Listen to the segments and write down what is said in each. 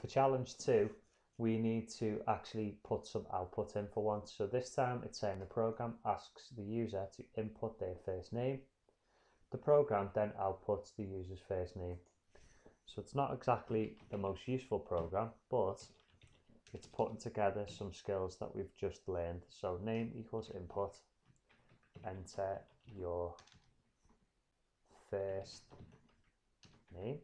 For challenge two, we need to actually put some output in for once. So this time it's saying the program asks the user to input their first name. The program then outputs the user's first name. So it's not exactly the most useful program, but it's putting together some skills that we've just learned. So name equals input, enter your first name.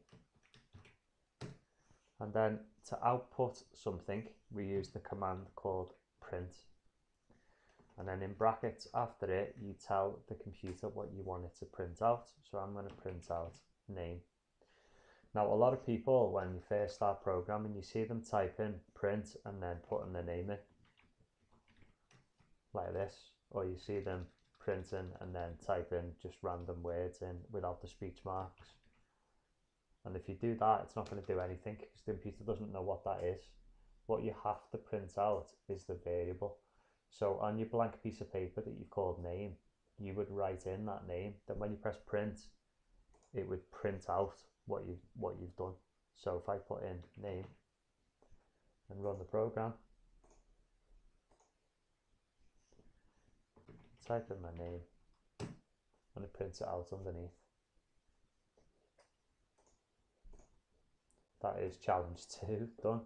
And then to output something, we use the command called print. And then in brackets after it, you tell the computer what you want it to print out. So I'm going to print out name. Now, a lot of people, when you first start programming, you see them type in print and then putting the name in like this, or you see them printing and then type in just random words in without the speech marks. And if you do that, it's not going to do anything because the computer doesn't know what that is. What you have to print out is the variable. So on your blank piece of paper that you've called name, you would write in that name. Then when you press print, it would print out what you what you've done. So if I put in name and run the program, type in my name and it prints it out underneath. That is challenge two done.